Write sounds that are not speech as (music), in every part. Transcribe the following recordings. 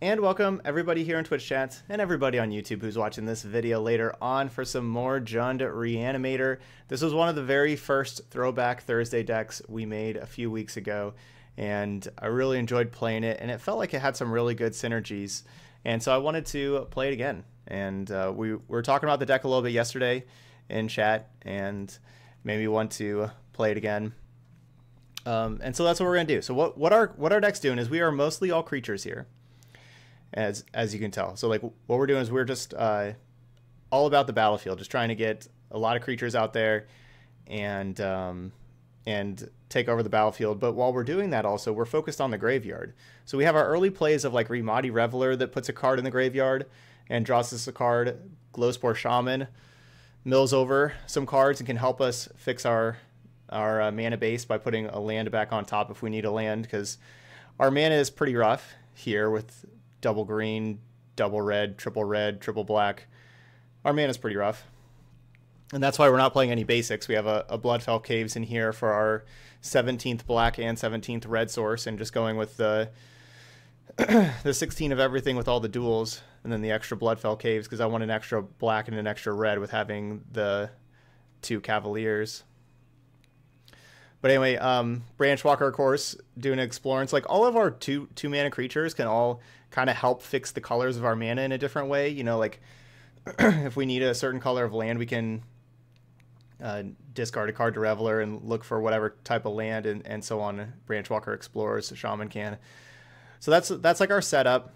And welcome everybody here in Twitch chat and everybody on YouTube who's watching this video later on for some more Jund Reanimator. This was one of the very first Throwback Thursday decks we made a few weeks ago, and I really enjoyed playing it, and it felt like it had some really good synergies. And so I wanted to play it again. And uh, we were talking about the deck a little bit yesterday in chat, and made me want to play it again. Um, and so that's what we're gonna do. So what what our what our deck's doing is we are mostly all creatures here as as you can tell. So like what we're doing is we're just uh, all about the battlefield, just trying to get a lot of creatures out there and um, and take over the battlefield. But while we're doing that, also we're focused on the graveyard. So we have our early plays of like Rix Maadi Reveler that puts a card in the graveyard and draws us a card. Glowspore Shaman mills over some cards and can help us fix our our uh, mana base by putting a land back on top if we need a land because our mana is pretty rough here with double green, double red, triple red, triple black. Our mana is pretty rough. And that's why we're not playing any basics. We have a, a Bloodfell Caves in here for our 17th black and 17th red source, and just going with the (clears throat) the 16 of everything with all the duels, and then the extra Bloodfell Caves because I want an extra black and an extra red with having the two Cavaliers. But anyway, um, Branchwalker, of course, doing Explorance. Like all of our two two mana creatures can all kind of help fix the colors of our mana in a different way. You know, like (clears throat) if we need a certain color of land, we can uh, discard a card to Reveler and look for whatever type of land, and, and so on. Branchwalker explores, Shaman can. So that's that's like our setup.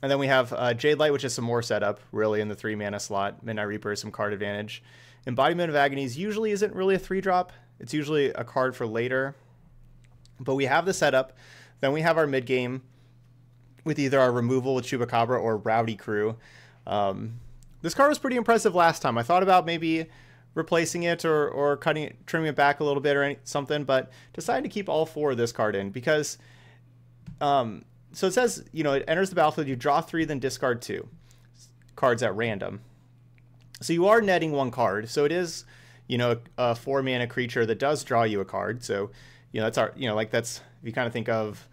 And then we have uh, Jadelight, which is some more setup, really, in the three mana slot. Midnight Reaper is some card advantage. Embodiment of Agonies usually isn't really a three drop. It's usually a card for later. But we have the setup. Then we have our mid game with either our removal with Chupacabra or Rowdy Crew. Um, this card was pretty impressive last time. I thought about maybe replacing it or, or cutting it, trimming it back a little bit or any, something, but decided to keep all four of this card in because. Um, so it says, you know, it enters the battlefield, you draw three, then discard two cards at random. So you are netting one card. So it is you know, a four mana creature that does draw you a card. So, you know, that's our, you know, like that's, if you kind of think of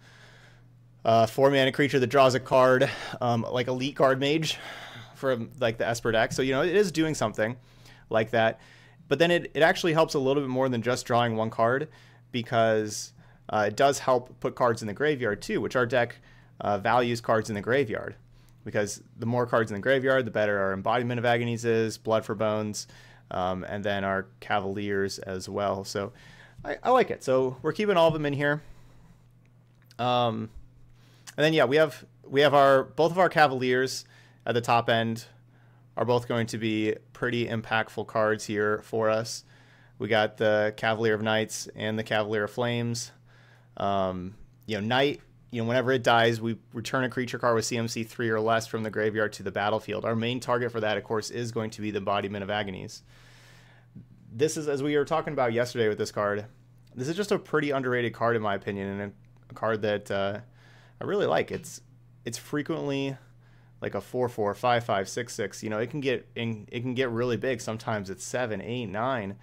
a four mana creature that draws a card, um, like Elite Guardmage from like the Esper deck. So, you know, it is doing something like that. But then it, it actually helps a little bit more than just drawing one card because uh, it does help put cards in the graveyard too, which our deck uh, values cards in the graveyard. Because the more cards in the graveyard, the better our embodiment of agonies is, blood for bones, um, and then our Cavaliers as well. So I, I, like it. So we're keeping all of them in here. Um, and then yeah, we have we have our both of our Cavaliers at the top end are both going to be pretty impactful cards here for us. We got the Cavalier of Nights and the Cavalier of Flames. Um, you know, Night you know, whenever it dies, we return a creature card with CMC three or less from the graveyard to the battlefield. Our main target for that, of course, is going to be the embodiment of agonies. This is, as we were talking about yesterday with this card, this is just a pretty underrated card in my opinion, and a, card that uh, I really like. It's it's frequently like a four four five five six six. You know, it can get in, it can get really big. Sometimes it's seven, eight, nine.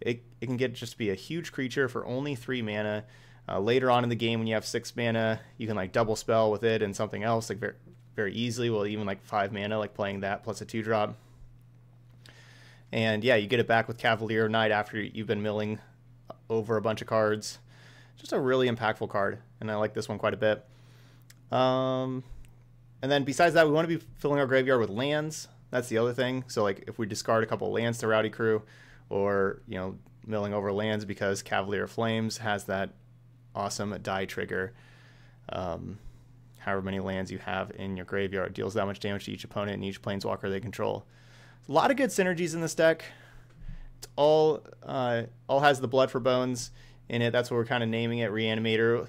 It it can get just be a huge creature for only three mana uh, later on in the game, when you have six mana, you can like double spell with it and something else like very very easily. Well, even like five mana, like playing that plus a two drop. And yeah, you get it back with Cavalier Night after you've been milling over a bunch of cards. Just a really impactful card, and I like this one quite a bit. Um, and then besides that, we want to be filling our graveyard with lands. That's the other thing. So like if we discard a couple lands to Rowdy Crew, or you know milling over lands because Cavalier Flames has that awesome die trigger. Um, however many lands you have in your graveyard deals that much damage to each opponent and each planeswalker they control. A lot of good synergies in this deck. It's all uh, all has the blood for bones in it. That's what we're kind of naming it, Reanimator.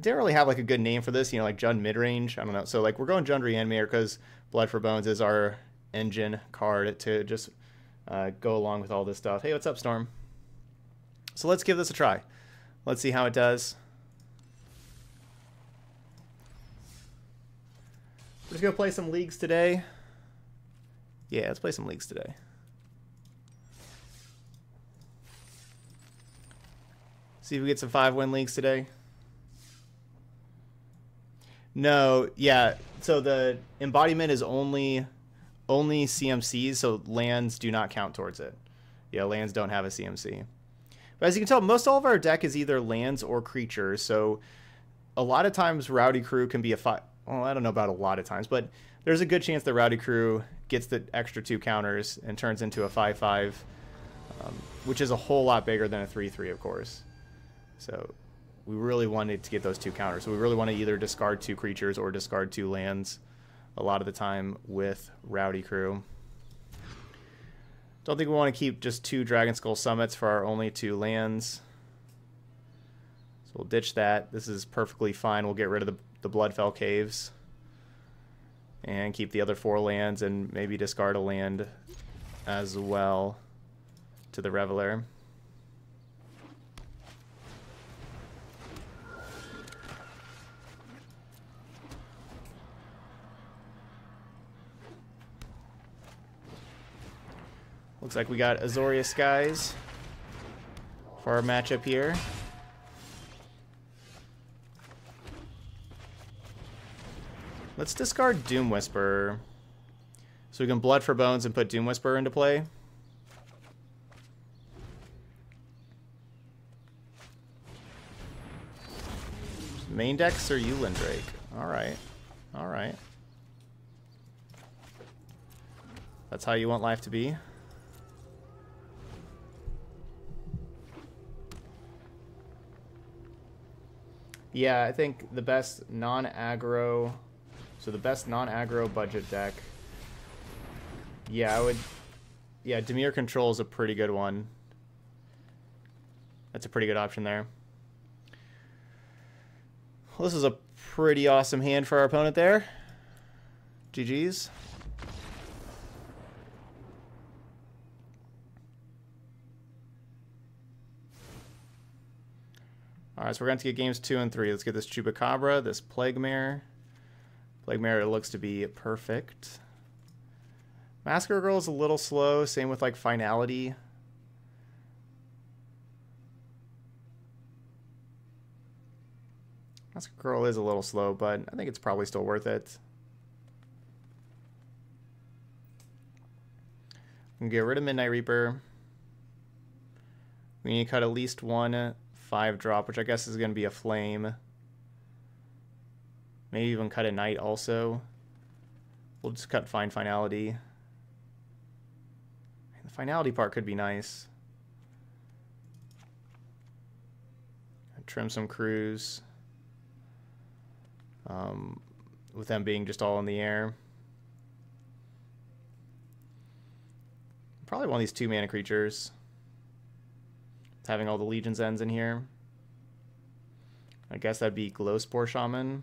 Didn't really have like a good name for this, you know, like Jund midrange. I don't know. So like we're going Jund Reanimator because Blood for Bones is our engine card to just uh, go along with all this stuff. Hey, what's up, Storm? So let's give this a try. Let's see how it does. We're just to play some leagues today. Yeah, let's play some leagues today. See if we get some five win leagues today. No, yeah. So the embodiment is only only CMCs, so lands do not count towards it. Yeah, lands don't have a CMC. But as you can tell, most all of our deck is either lands or creatures. So a lot of times Rowdy Crew can be a five. Well, I don't know about a lot of times, but there's a good chance that Rowdy Crew gets the extra two counters and turns into a 5-5, um, which is a whole lot bigger than a 3-3, of course. So we really wanted to get those two counters. So we really want to either discard two creatures or discard two lands a lot of the time with Rowdy Crew. Don't think we want to keep just two Dragonskull Summits for our only two lands. So we'll ditch that. This is perfectly fine. We'll get rid of the, the Bloodfell Caves. And keep the other four lands and maybe discard a land as well to the Reveler. Looks like we got Azorius Skies for our matchup here. Let's discard Doom Whisper. So we can Blood for Bones and put Doom Whisper into play. Main decks or Yulin Drake? Alright. Alright. That's how you want life to be. Yeah, I think the best non-aggro, so the best non-aggro budget deck. Yeah, I would. Yeah, Dimir Control is a pretty good one. That's a pretty good option there. Well, this is a pretty awesome hand for our opponent there. GG's. All right, so we're going to get games two and three. Let's get this Chupacabra, this Plague Mare. Plague Mare looks to be perfect. Massacre Girl is a little slow. Same with like Finality. Massacre Girl is a little slow, but I think it's probably still worth it. Get rid of Midnight Reaper. We need to cut at least one five drop, which I guess is going to be a flame. Maybe even cut a night also. We'll just cut find finality. The finality part could be nice. Trim some crews. Um, with them being just all in the air. Probably one of these two mana creatures having all the Legion's Ends in here. I guess that'd be Glowspore Shaman.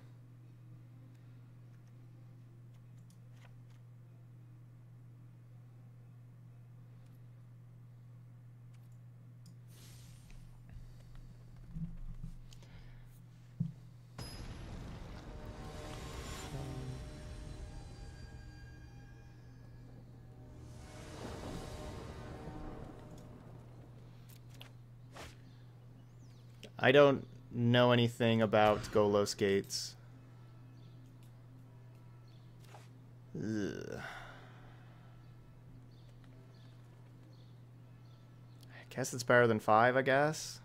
I don't know anything about Golos gates. Ugh. I guess it's better than five, I guess.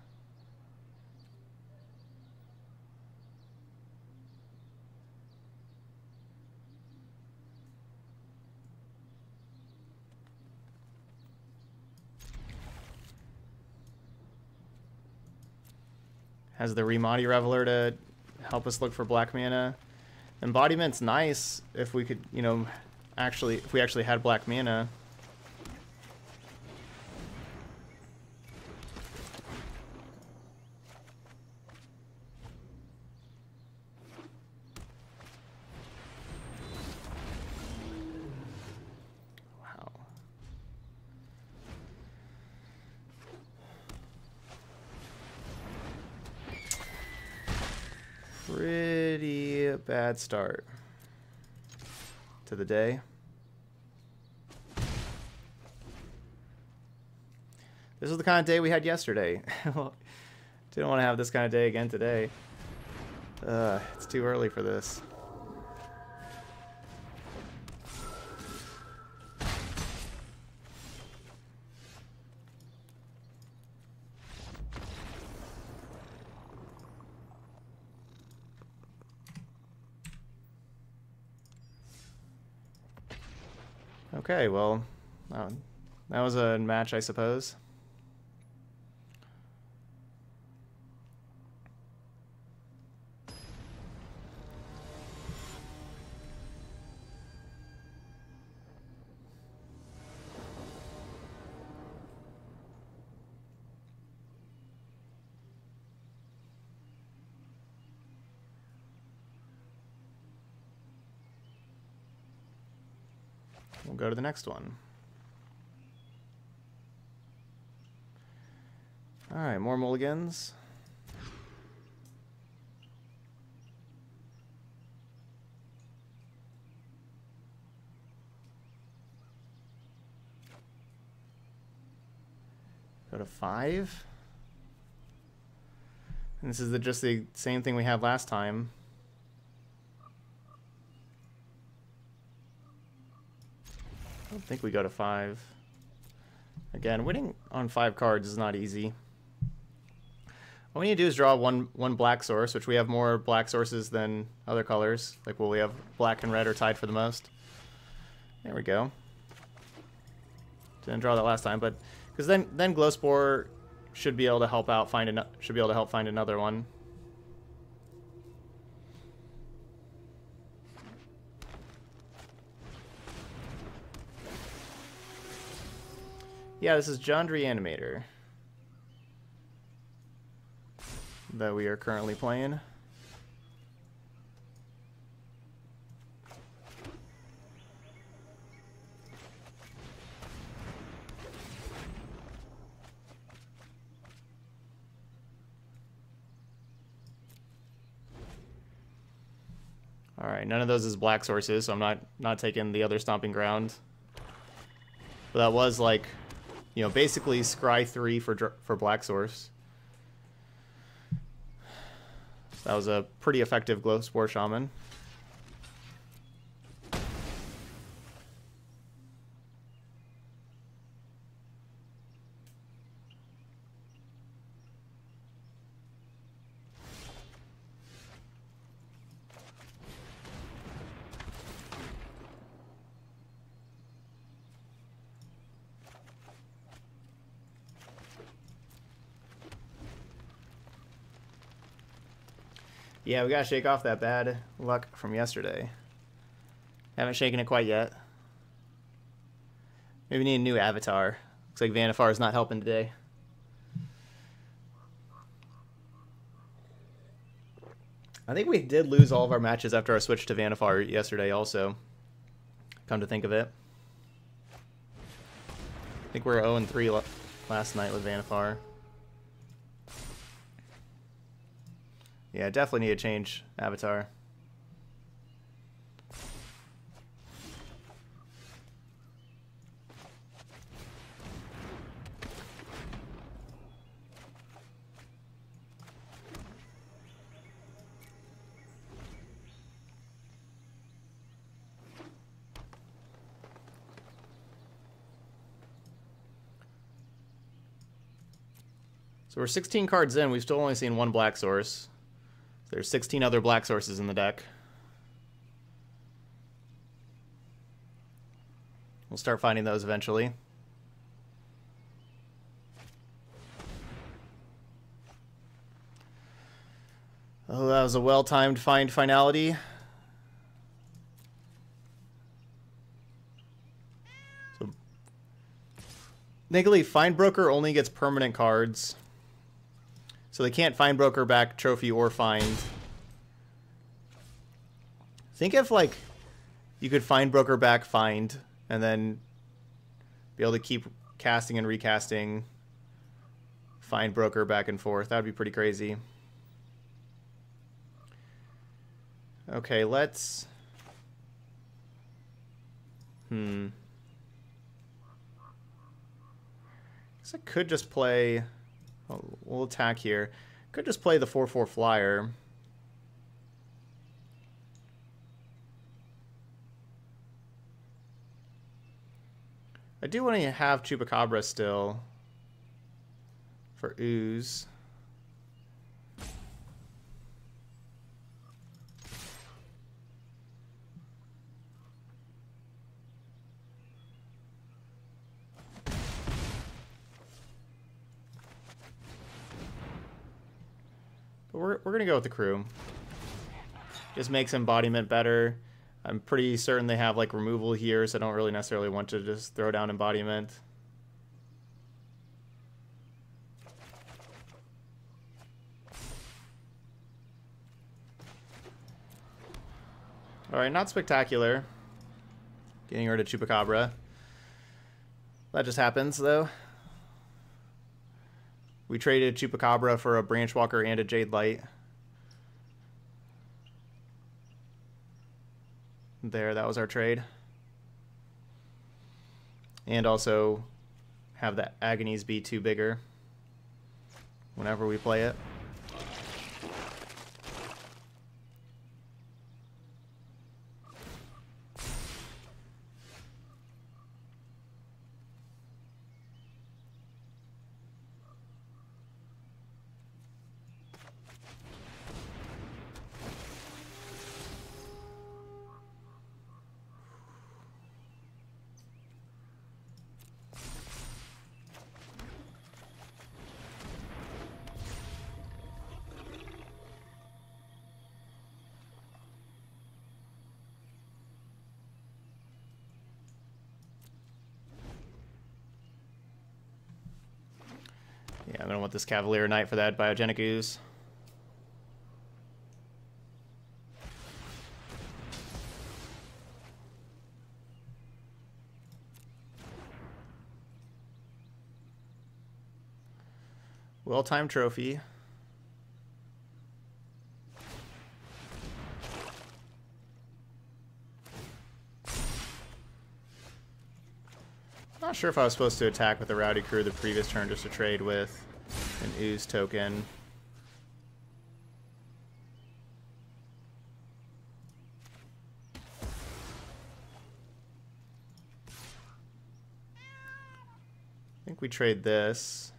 Has the Rix Maadi Reveler to help us look for black mana. Embodiment's nice if we could, you know, actually, if we actually had black mana. pretty bad start to the day. This is the kind of day we had yesterday. (laughs) Didn't want to have this kind of day again today. Uh, it's too early for this. Okay, well, that was a match, I suppose. The next one. All right, more mulligans. Go to five. And this is the, just the same thing we had last time. Don't think we go to five. Again, winning on five cards is not easy. All we need to do is draw one one black source, which we have more black sources than other colors. Like, well, we have black and red are tied for the most. There we go. Didn't draw that last time, but because then then Glowspore should be able to help out find should be able to help find another one. Yeah, this is Jund Reanimator that we are currently playing. All right, none of those is black sources, so I'm not not taking the other stomping ground. But that was like you know, basically Scry 3 for, for Black Source. That was a pretty effective Glowspore Shaman. Yeah, we gotta shake off that bad luck from yesterday. Haven't shaken it quite yet. Maybe need a new avatar. Looks like Vannifar is not helping today. I think we did lose all of our matches after our switch to Vannifar yesterday also. Come to think of it. I think we are 0-3 last night with Vannifar. Yeah, definitely need to change avatar. So we're 16 cards in. We've still only seen one black source. There's 16 other black sources in the deck. We'll start finding those eventually. Oh, that was a well-timed find finality. So, Niggly, Find Broker only gets permanent cards. So they can't find broker back trophy or find. Think if like you could find broker back find and then be able to keep casting and recasting find broker back and forth. That would be pretty crazy. Okay, let's Hmm. I guess I could just play We'll attack here. Could just play the 4-4 flyer. I do want to have Chupacabra still for ooze. But we're, we're going to go with the crew. Just makes embodiment better. I'm pretty certain they have like removal here, so I don't really necessarily want to just throw down embodiment. Alright, not spectacular. Getting rid of Chupacabra. That just happens, though. We traded Chupacabra for a Branchwalker and a Jadelight. There, that was our trade. And also have the Agonies be two bigger whenever we play it. I don't want this Cavalier Night for that Biogenic Ooze. Well-timed trophy. Not sure if I was supposed to attack with the Rowdy Crew the previous turn just to trade with an Ooze token. I think we trade this.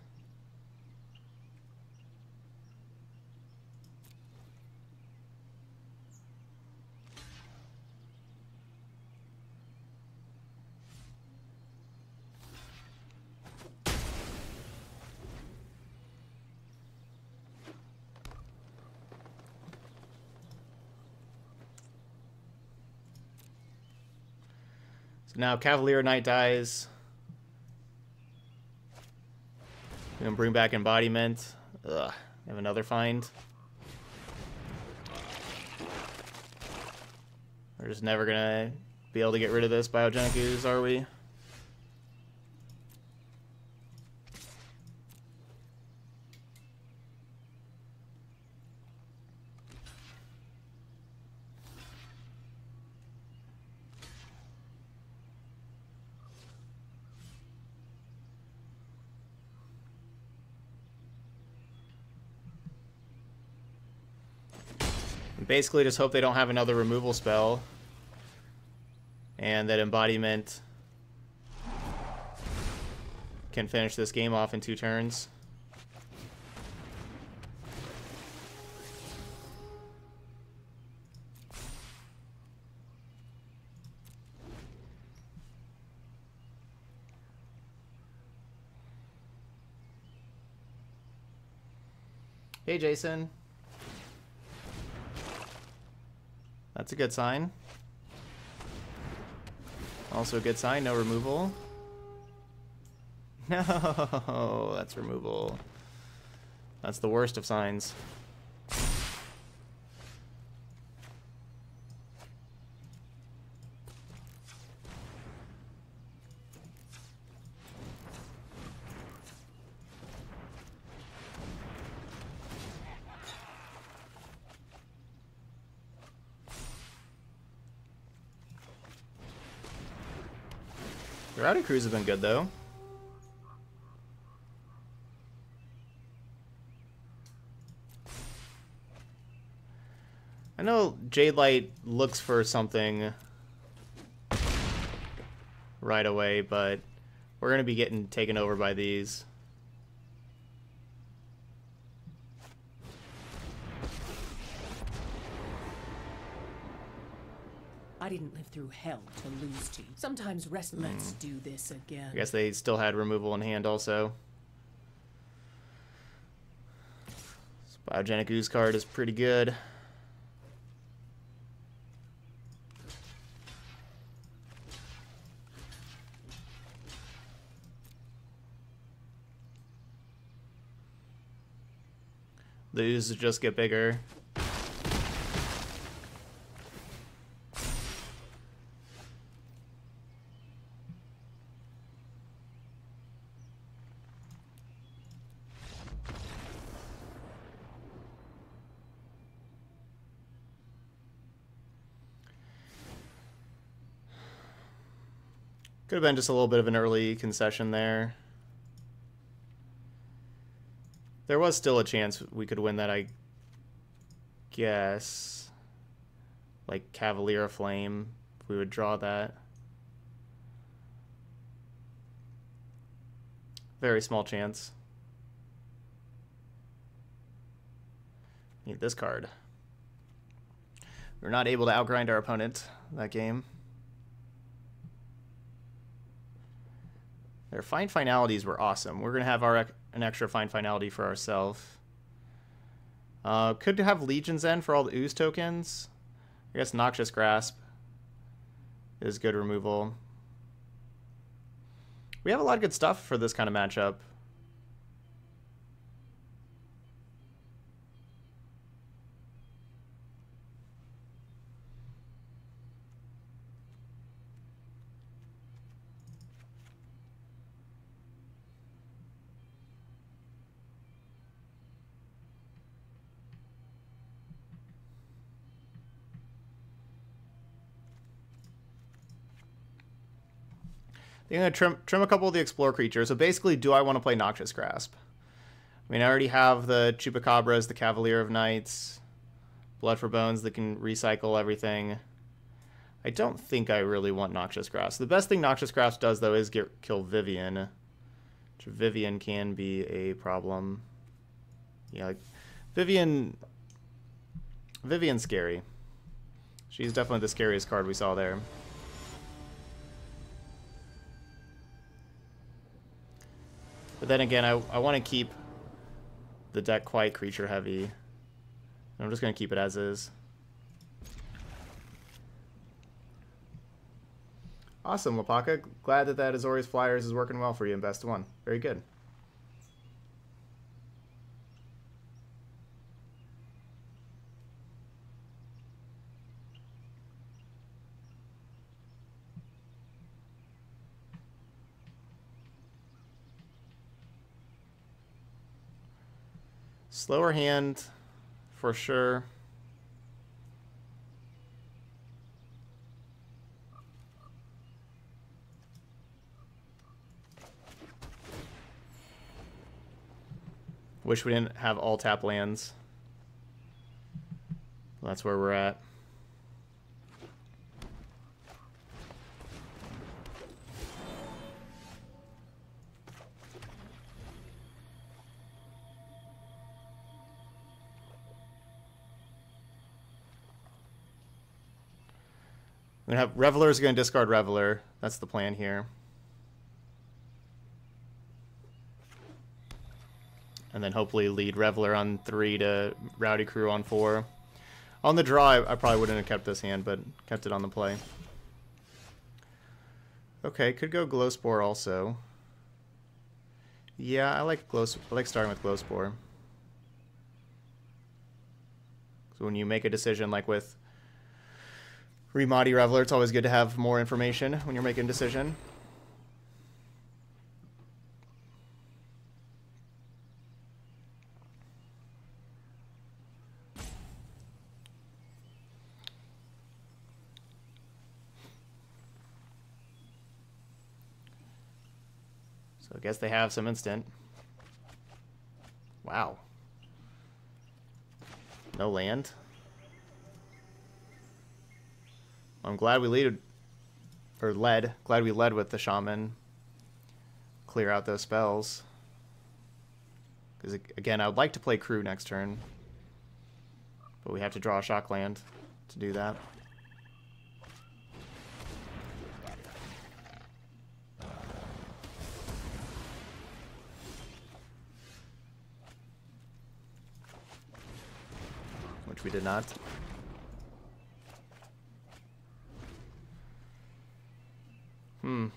Now Cavalier Night dies. We gonna bring back embodiment. Ugh. Have another find. We're just never gonna be able to get rid of this ooze, are we? Basically, just hope they don't have another removal spell. And that Embodiment can finish this game off in two turns. Hey, Jason. That's a good sign. Also a good sign, no removal. (laughs) No, that's removal. That's the worst of signs. Rowdy Crews have been good, though. I know Jadelight looks for something right away, but we're going to be getting taken over by these. Didn't live through hell to lose to you. Sometimes rest. Hmm. Let's do this again. I guess they still had removal in hand also. Let's Biogenic Ooze card is pretty good. The oozes just get bigger. Could have been just a little bit of an early concession there. There was still a chance we could win that, I guess. Like Cavalier Flame, if we would draw that. Very small chance. Need this card. We are not able to outgrind our opponent that game. Their find finalities were awesome. We're going to have our an extra find finality for ourselves. Uh, could have Legion's End for all the ooze tokens. I guess Noxious Grasp is good removal. We have a lot of good stuff for this kind of matchup. I'm going to trim, trim a couple of the Explore creatures. So basically, do I want to play Noxious Grasp? I mean, I already have the Chupacabras, the Cavalier of Nights, Blood for Bones that can recycle everything. I don't think I really want Noxious Grasp. The best thing Noxious Grasp does, though, is get, kill Vivien. Which Vivien can be a problem. Yeah, like, Vivien... Vivien's scary. She's definitely the scariest card we saw there. But then again, I, I want to keep the deck quite creature heavy. I'm just going to keep it as is. Awesome, Lapaka. Glad that that Azorius Flyers is working well for you in best one. Very good. Slower hand, for sure. Wish we didn't have all tap lands. that's where we're at. I'm gonna have Reveler is gonna discard Reveler. That's the plan here. And then hopefully lead Reveler on three to Rowdy Crew on four. On the draw, I, I probably wouldn't have kept this hand, but kept it on the play. Okay, could go Glowspore also. Yeah, I like glow. I like starting with Glowspore. So when you make a decision like with Rix Maadi Reveler, it's always good to have more information when you're making a decision. So I guess they have some instant. Wow. No land. I'm glad we lead, or led. Glad we led with the shaman. Clear out those spells. Because again, I would like to play crew next turn, but we have to draw a shock land to do that. Which we did not. Hmm.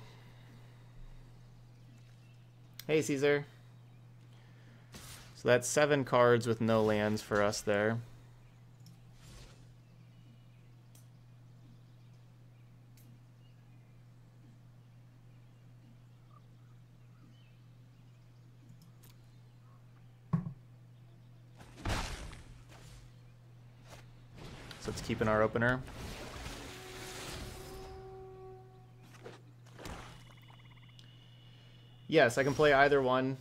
Hey, Caesar. So that's seven cards with no lands for us there. So let's keep in our opener. Yes, I can play either one.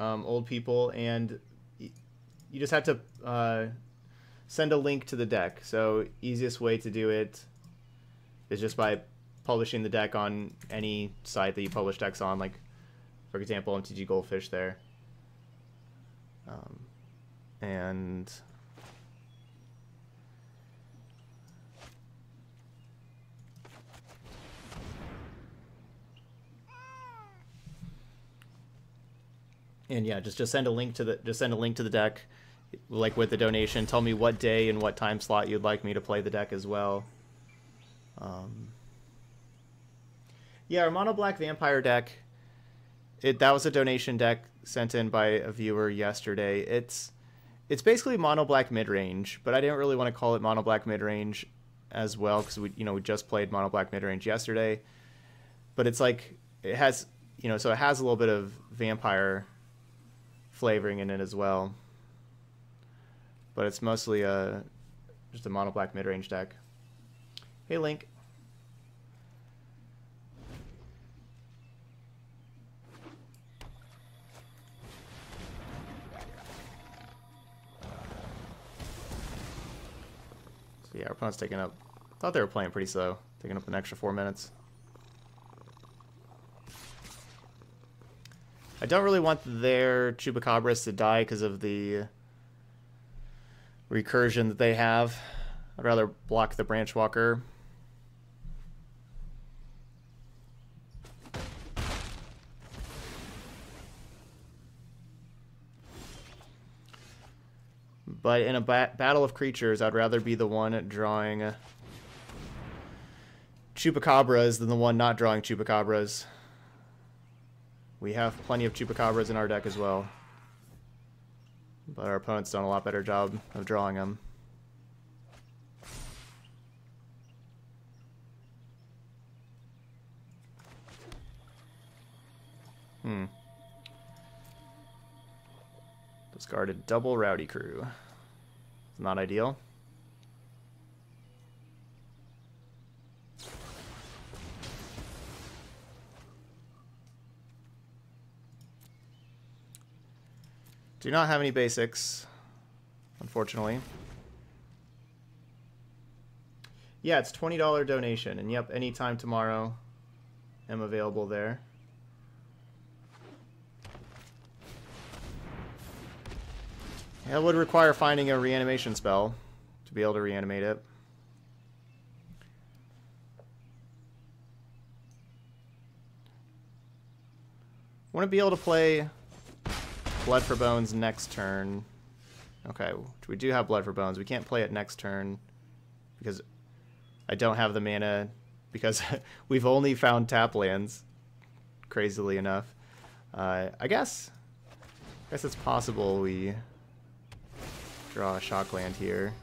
Um, old people, and you just have to uh, send a link to the deck. So easiest way to do it is just by publishing the deck on any site that you publish decks on, like for example MTG Goldfish there. Um, and and yeah, just just send a link to the just send a link to the deck, like with the donation. Tell me what day and what time slot you'd like me to play the deck as well. Um, yeah, our mono black vampire deck. It that was a donation deck sent in by a viewer yesterday. It's it's basically mono black mid range, but I didn't really want to call it mono black mid range as well because we you know we just played mono black mid range yesterday. But it's like it has you know so it has a little bit of vampire flavoring in it as well. But it's mostly a just a mono black mid range deck. Hey Link. So yeah, our opponent's taking up. Thought they were playing pretty slow, taking up an extra four minutes. I don't really want their Chupacabras to die because of the recursion that they have. I'd rather block the Branchwalker. But in a ba battle of creatures, I'd rather be the one drawing Chupacabras than the one not drawing Chupacabras. We have plenty of Chupacabras in our deck as well. But our opponent's done a lot better job of drawing them. Hmm. Discarded double Rowdy Crew. Not ideal. Do not have any basics, unfortunately. Yeah, it's $20 donation, and yep, anytime tomorrow I'm available there. It would require finding a reanimation spell to be able to reanimate it. Want to be able to play Blood for Bones next turn. Okay, we do have Blood for Bones. We can't play it next turn because I don't have the mana because (laughs) we've only found tap lands, crazily enough. Uh, I guess, I guess it's possible we draw a shock land here.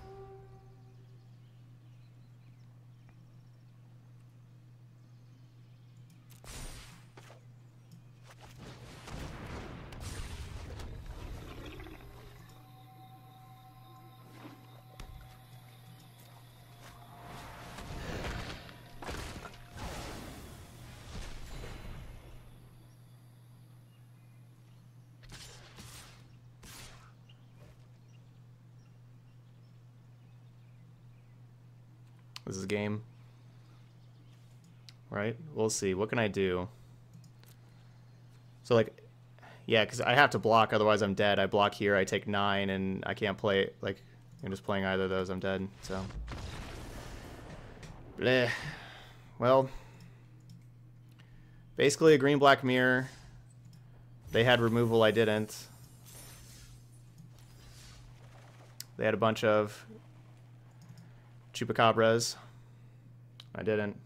Right? We'll see. What can I do? So, like, yeah, because I have to block, otherwise I'm dead. I block here, I take 9, and I can't play, it. like, I'm just playing either of those, I'm dead, so. Bleh. Well, basically a green-black mirror. They had removal, I didn't. They had a bunch of chupacabras. I didn't.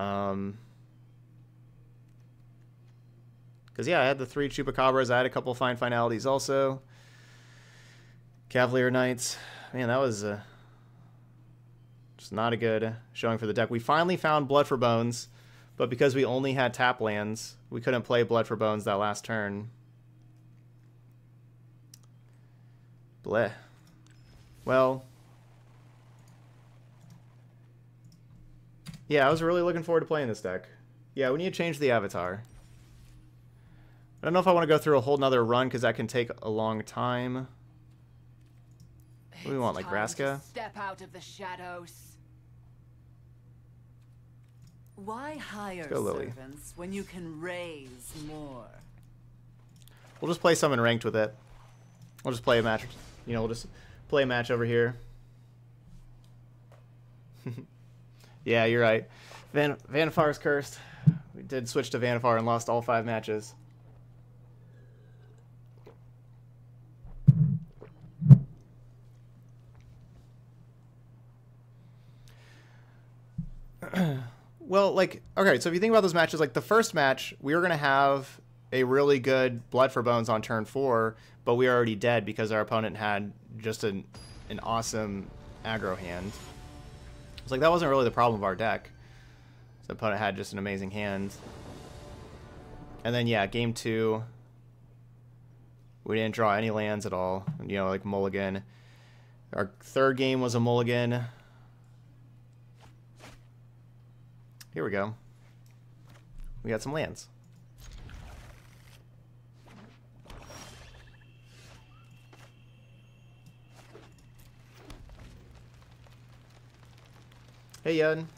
Um, because yeah, I had the three chupacabras. I had a couple find finalities also. Cavalier Nights, man, that was uh, just not a good showing for the deck. We finally found Blood for Bones, but because we only had tap lands, we couldn't play Blood for Bones that last turn. Bleh. Well, yeah, I was really looking forward to playing this deck. Yeah, we need to change the avatar. I don't know if I want to go through a whole nother run because that can take a long time. What do we want, like Vraska? Step out of the shadows. Why hire go, Lily. servants when you can raise more? We'll just play some in ranked with it. We'll just play a match. You know, we'll just play a match over here. (laughs) yeah, you're right. Van Vannifar is cursed. We did switch to Vannifar and lost all five matches. (clears throat) well, like, okay, so if you think about those matches, like the first match, we were going to have a really good Blood for Bones on turn four, but we were already dead because our opponent had just an, an awesome aggro hand. It's like that wasn't really the problem of our deck. The opponent had just an amazing hand. And then, yeah, game two, we didn't draw any lands at all. You know, like mulligan. Our third game was a mulligan. Here we go. We got some lands. Hey, Yun.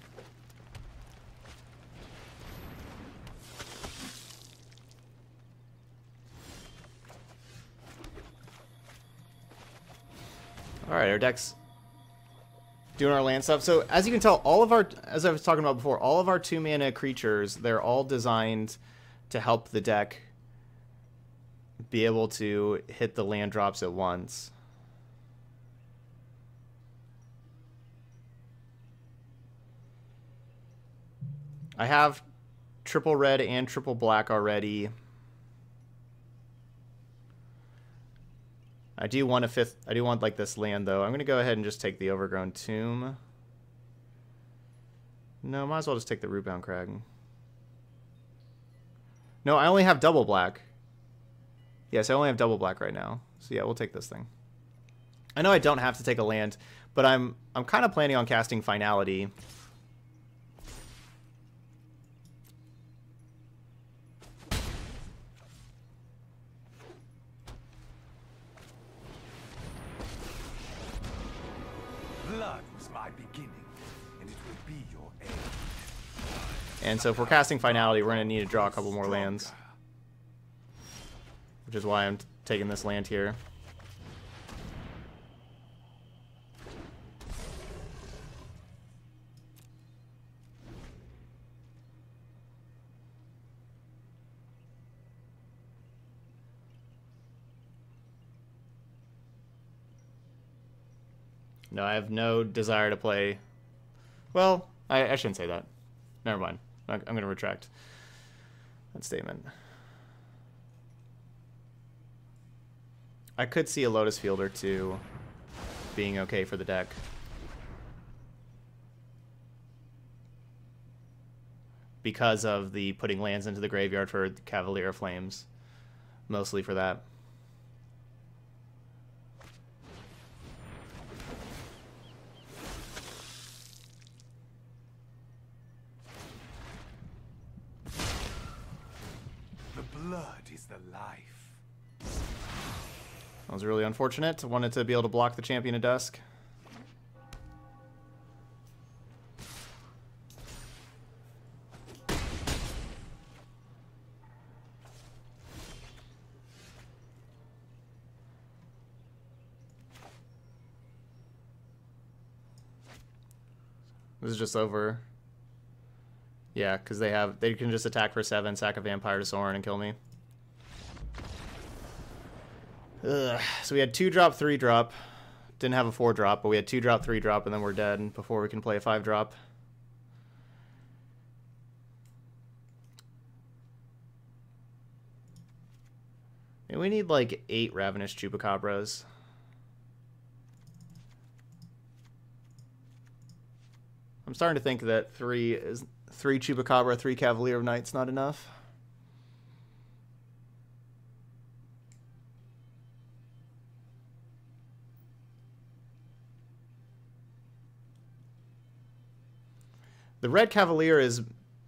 Alright, our deck's doing our land stuff. So as you can tell, all of our, as I was talking about before, all of our two mana creatures, they're all designed to help the deck be able to hit the land drops at once. I have triple red and triple black already. I do want a fifth. I do want like this land though. I'm gonna go ahead and just take the overgrown tomb. No, might as well just take the rootbound crag. No, I only have double black. Yes, I only have double black right now. So yeah, we'll take this thing. I know I don't have to take a land, but I'm I'm kind of planning on casting finality. And so if we're casting Finality, we're going to need to draw a couple more lands. Which is why I'm taking this land here. No, I have no desire to play... Well, I, I shouldn't say that. Never mind. I'm going to retract that statement. I could see a Lotus Field or two being okay for the deck. Because of the putting lands into the graveyard for Cavalier Flames. Mostly for that. That was really unfortunate. Wanted to be able to block the Champion of Dusk. This is just over. Yeah, because they have they can just attack for seven, sack a vampire to Sorin and kill me. Ugh. So we had two drop, three drop. Didn't have a four drop, but we had two drop, three drop, and then we're dead before we can play a five drop. And we need like eight ravenous chupacabras. I'm starting to think that three is three chupacabra, three cavalier of nights not enough. The red cavalier is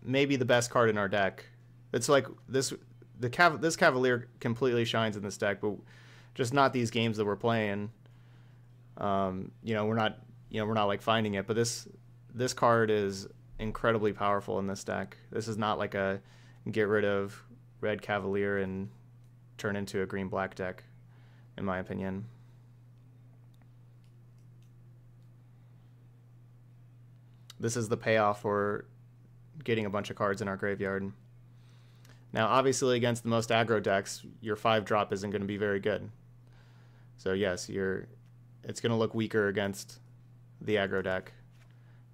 maybe the best card in our deck. It's like this the cav- this cavalier completely shines in this deck, but just not these games that we're playing. Um, you know, we're not you know we're not like finding it, but this this card is incredibly powerful in this deck. This is not like a get rid of red cavalier and turn into a green black deck, in my opinion. This is the payoff for getting a bunch of cards in our graveyard. Now, obviously, against the most aggro decks, your five drop isn't going to be very good. So yes, you're it's going to look weaker against the aggro deck,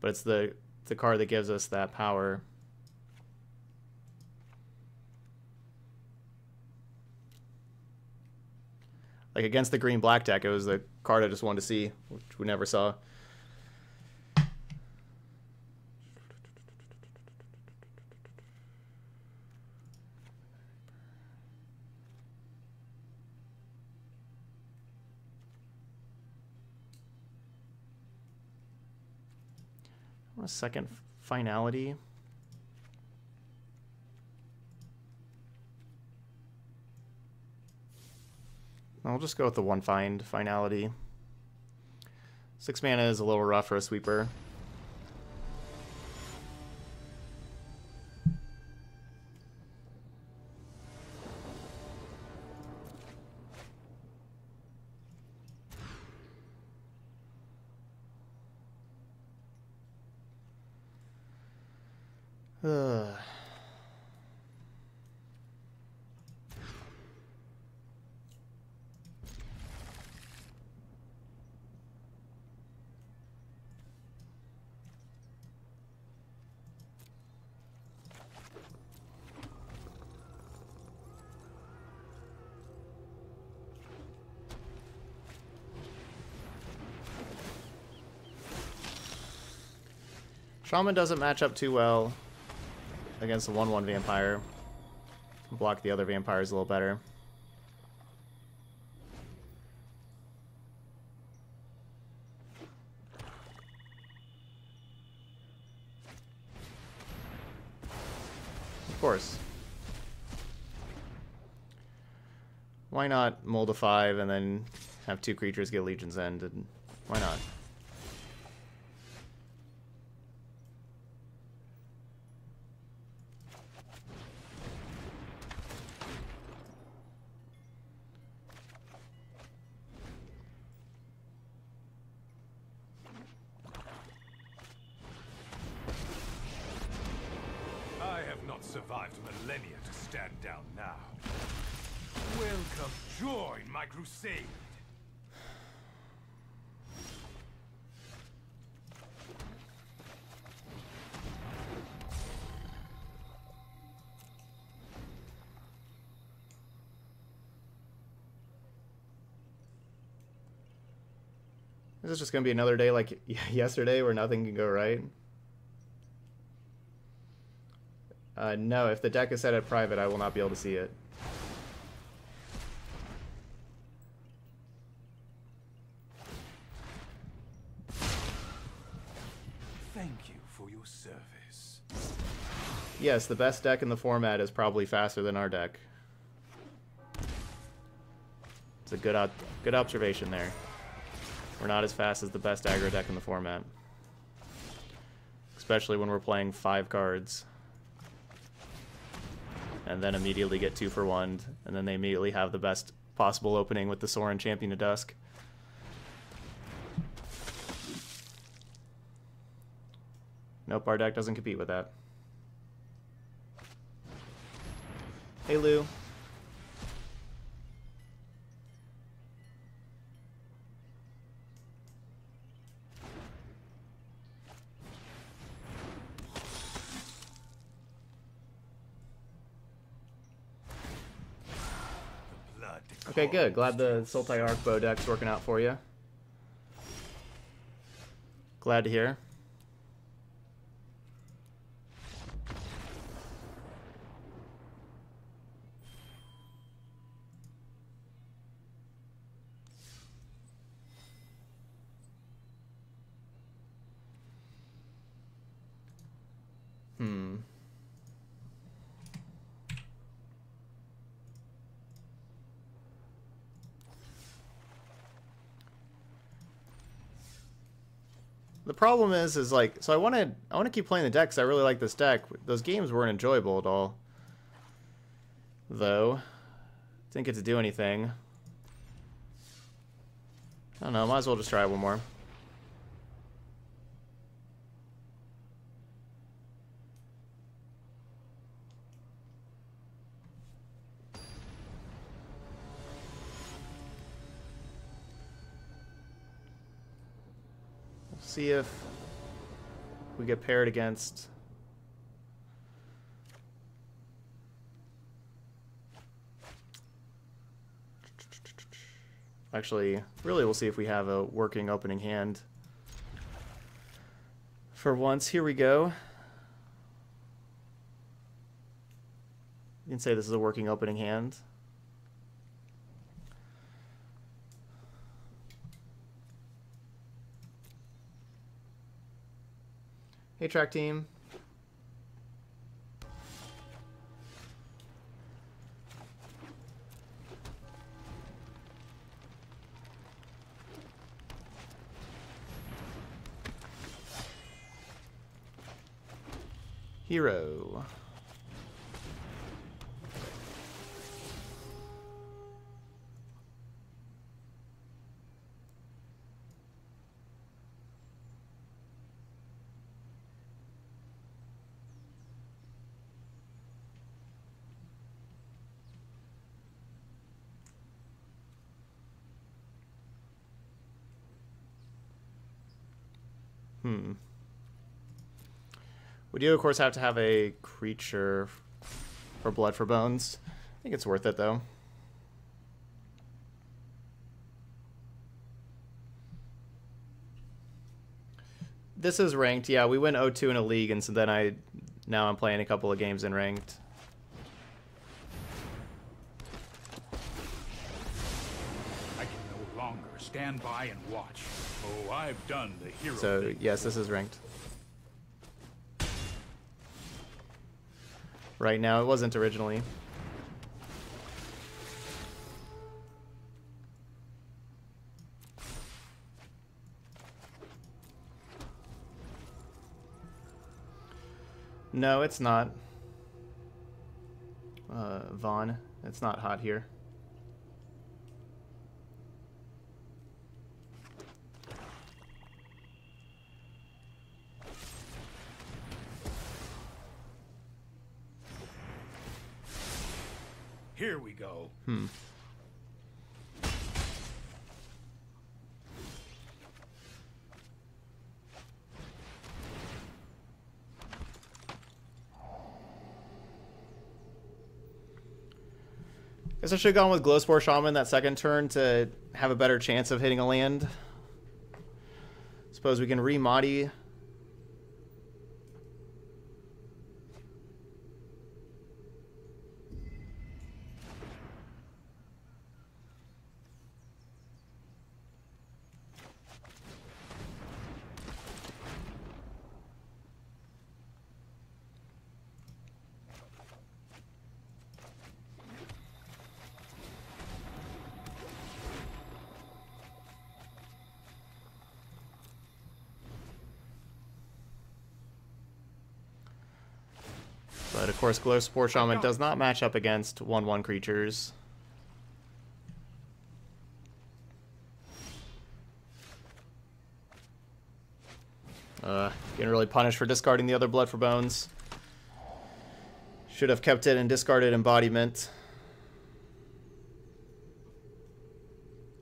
but it's the the card that gives us that power. Like against the green black deck, it was the card I just wanted to see, which we never saw. Second finality. I'll just go with the one find finality. Six mana is a little rough for a sweeper. Shaman doesn't match up too well against the 1-1 vampire. Block the other vampires a little better. Of course. Why not mold a 5 and then have two creatures get Legion's End? And why not? Just going to be another day like (laughs) yesterday where nothing can go right? Uh, no, if the deck is set at private, I will not be able to see it. Thank you for your service. Yes, the best deck in the format is probably faster than our deck. It's a good good observation there. We're not as fast as the best aggro deck in the format. Especially when we're playing five cards. And then immediately get two for one. And then they immediately have the best possible opening with the Sorin Champion of Dusk. Nope, our deck doesn't compete with that. Hey, Lou. Okay, good. Glad the Sultai Arkbow deck's working out for you. Glad to hear. Hmm. The problem is, is like, so I want to, I want to keep playing the deck because I really like this deck. Those games weren't enjoyable at all, though. Didn't get to do anything. I don't know. Might as well just try one more. See if we get paired against actually really we'll see if we have a working opening hand. For once here we go. You can say this is a working opening hand Hey, track team. Hero. Hmm. We do, of course, have to have a creature for Blood for Bones. I think it's worth it, though. This is ranked. Yeah, we went 0-2 in a league, and so then I... Now I'm playing a couple of games in ranked. I can no longer stand by and watch. Oh, I've done the hero So, yes, this is ranked. Right now, it wasn't originally. No, it's not. Uh, Vaughn, it's not hot here. Here we go. Hmm. Guess I should have gone with Glowspore Shaman that second turn to have a better chance of hitting a land. Suppose we can remoddy. Course, Glowspore Shaman does not match up against 1-1 creatures. Uh, getting really punished for discarding the other Blood for Bones. Should have kept it and discarded embodiment.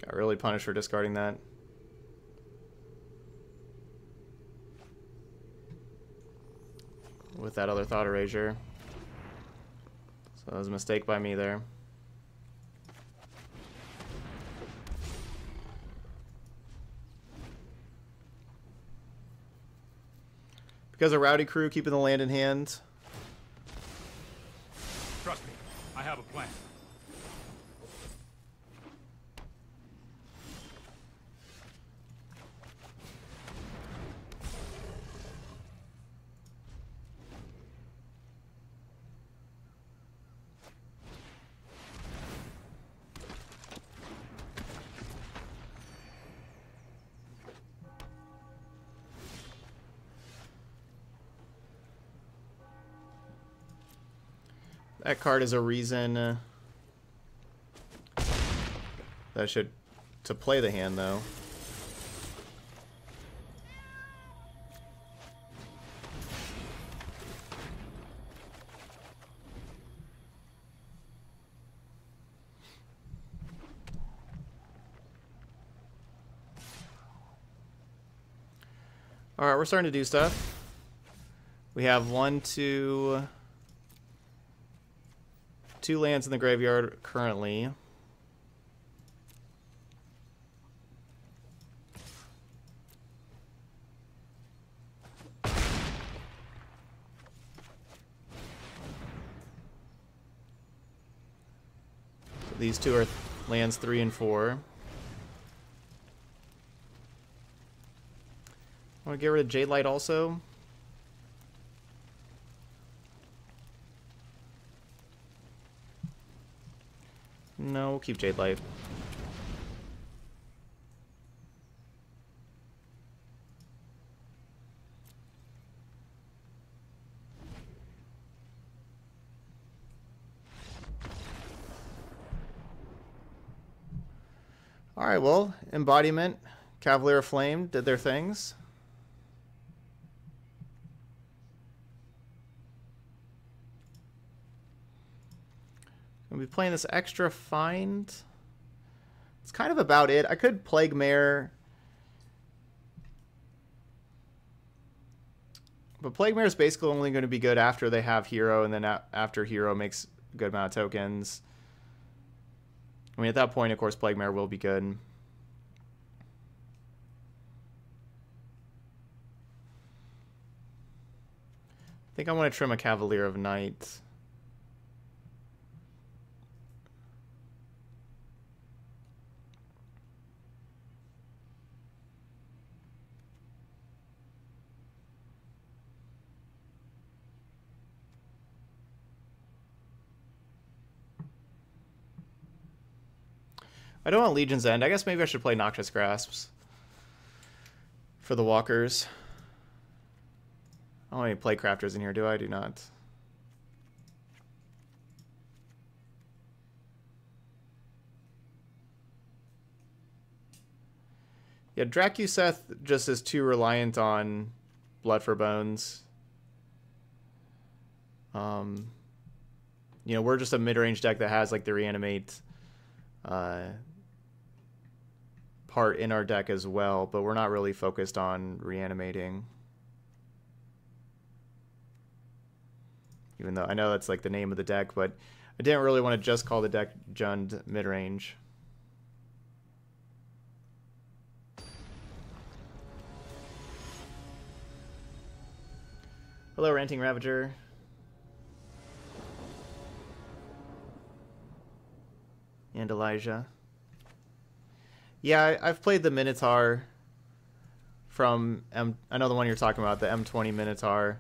Got really punished for discarding that. With that other thought erasure. So that was a mistake by me there. Because of Rowdy Crew keeping the land in hand. That card is a reason uh, that I should to play the hand though. Alright, we're starting to do stuff. We have one, two, two lands in the graveyard currently. These two are lands three and four. I Want to get rid of Jadelight also? No, we'll keep Jadelight. Alright, well, Embodiment, Cavalier of Flame did their things. Playing this extra find. It's kind of about it. I could Plague Mare. But Plague Mare is basically only going to be good after they have Hero, and then after Hero makes a good amount of tokens. I mean, at that point, of course, Plague Mare will be good. I think I want to trim a Cavalier of Night. I don't want Legion's End. I guess maybe I should play Noxious Grasps for the walkers. I don't have any play crafters in here, do I? I do not. Yeah, Drakuseth just is too reliant on Blood for Bones. Um, you know, we're just a mid-range deck that has like the reanimate uh, part in our deck as well, but we're not really focused on reanimating. Even though I know that's like the name of the deck, but I didn't really want to just call the deck Jund midrange. Hello, Ranting Ravager. And Elijah. Yeah, I, have played the Minotaur from M. I know the one you're talking about, the M20 Minotaur.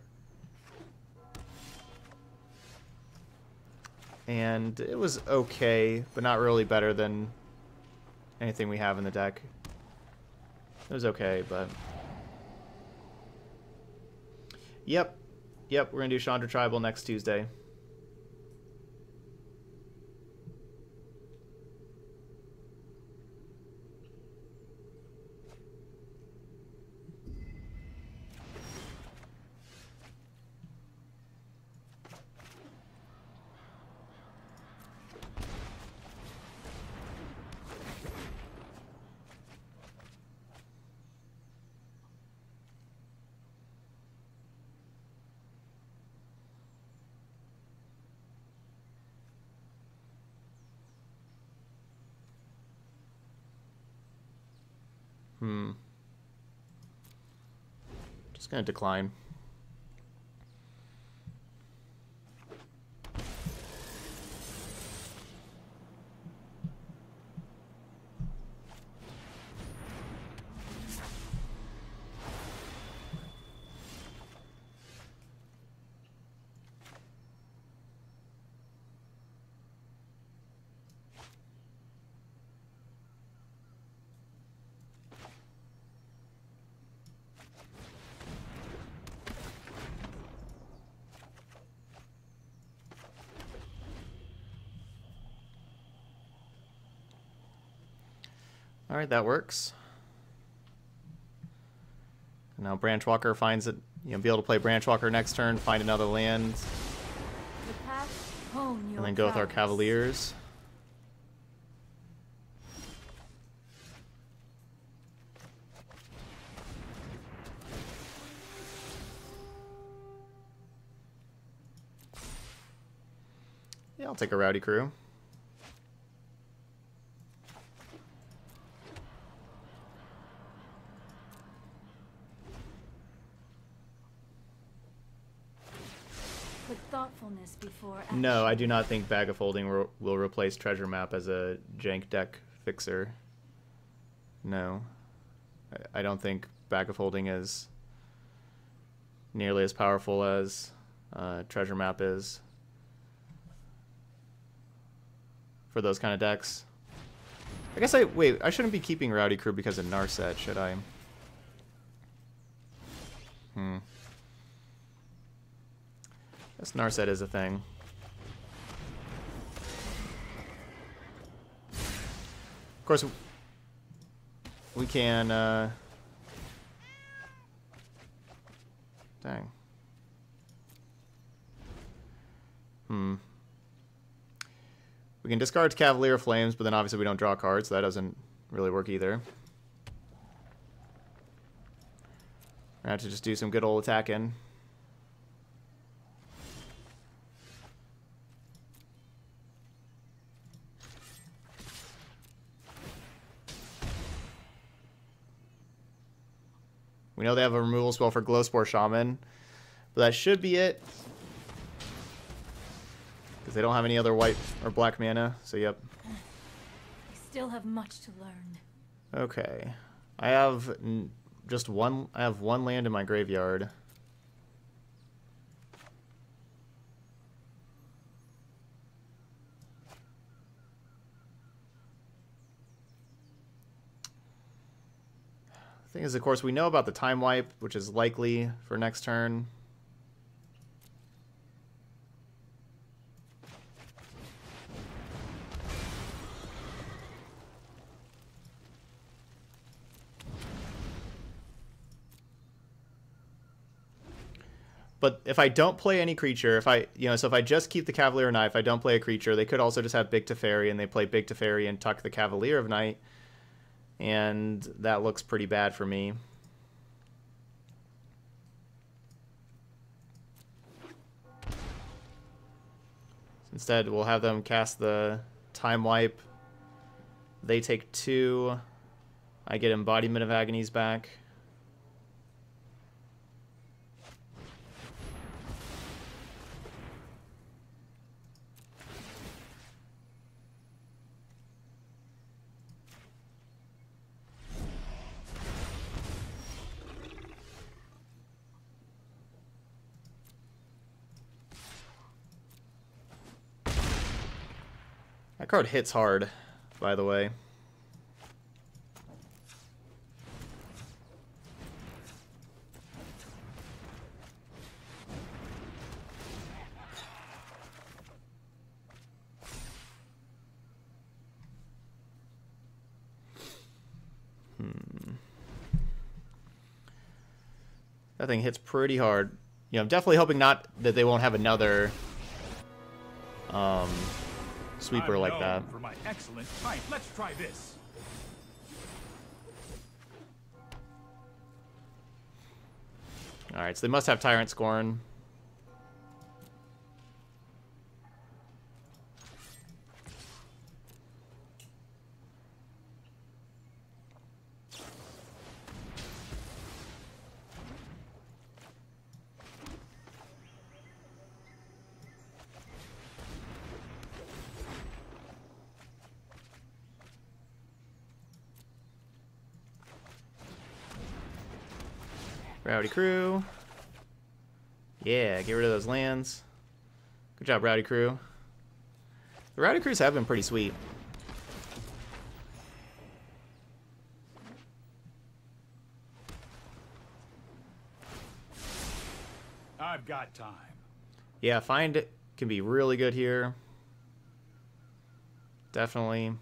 And it was okay, but not really better than anything we have in the deck. It was okay, but... Yep. Yep, we're going to do Chandra Tribal next Tuesday. Hmm. Gonna decline. All right, that works. Now Branchwalker finds it. You know, be able to play Branchwalker next turn, find another land, The path, hone your and then go with our. Cavaliers. Yeah, I'll take a Rowdy Crew. Put thoughtfulness before No, I do not think Bag of Holding will, will replace Treasure Map as a jank deck fixer. No. I, I don't think Bag of Holding is nearly as powerful as uh, Treasure Map is for those kind of decks. I guess I wait. I shouldn't be keeping Rowdy Crew because of Narset, should I? Hmm. Guess Narset is a thing. Of course, we can. Uh... Dang. Hmm. We can discard Cavalier Flames, but then obviously we don't draw cards, so that doesn't really work either. I have to just do some good old attacking. We know they have a removal spell for Glowspore Shaman, but that should be it. Because they don't have any other white or black mana, so yep. I still have much to learn. Okay. I have n- just one, I have one land in my graveyard. Thing is, of course, we know about the time wipe, which is likely for next turn. But if I don't play any creature, if I, you know, so if I just keep the Cavalier Night, if I don't play a creature, they could also just have Big Teferi and they play Big Teferi and tuck the Cavalier of Night. And that looks pretty bad for me. Instead, we'll have them cast the Time Wipe. They take two. I get Embodiment of Agonies back. That card hits hard, by the way. Hmm. That thing hits pretty hard. You know, I'm definitely hoping not that they won't have another um, sweeper I'm like that. For my excellent. Let's try this. All right, so they must have Tyrant Scorn. Rowdy Crew. Yeah, get rid of those lands. Good job, Rowdy Crew. The Rowdy Crews have been pretty sweet. I've got time. Yeah, find it can be really good here. Definitely.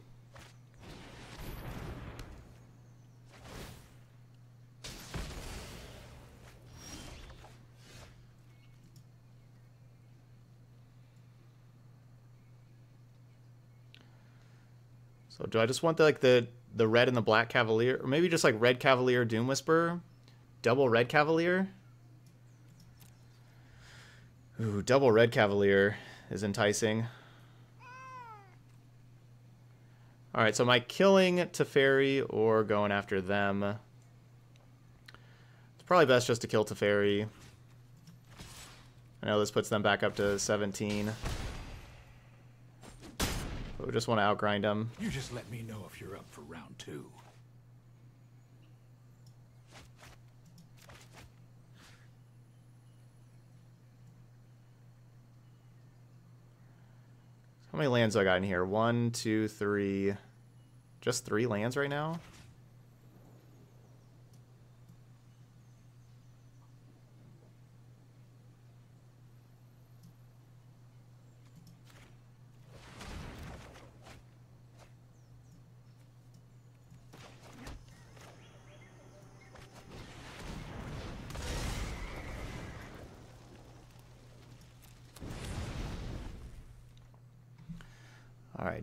Do I just want the like the the red and the black cavalier or maybe just like red cavalier doom whisper double red cavalier Ooh, double red cavalier is enticing. All right, so am I killing Teferi or going after them? It's probably best just to kill Teferi. I know this puts them back up to 17. We just want to outgrind them. You just let me know if you're up for round two. How many lands do I got in here? One, two, three. Just three lands right now?